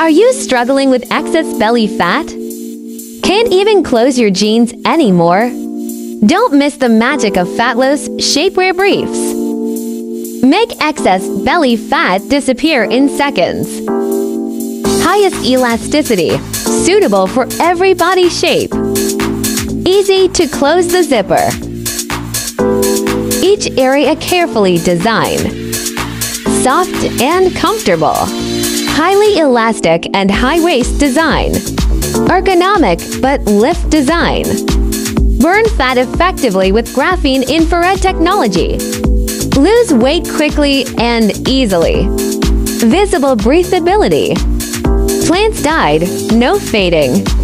Are you struggling with excess belly fat? Can't even close your jeans anymore? Don't miss the magic of Fatlos Shapewear Briefs. Make excess belly fat disappear in seconds. Highest elasticity, suitable for every body shape. Easy to close the zipper. Each area carefully designed. Soft and comfortable. Highly elastic and high waist design. Ergonomic butt lift design. Burn fat effectively with graphene infrared technology. Lose weight quickly and easily. Visible breathability. Plants dyed, no fading.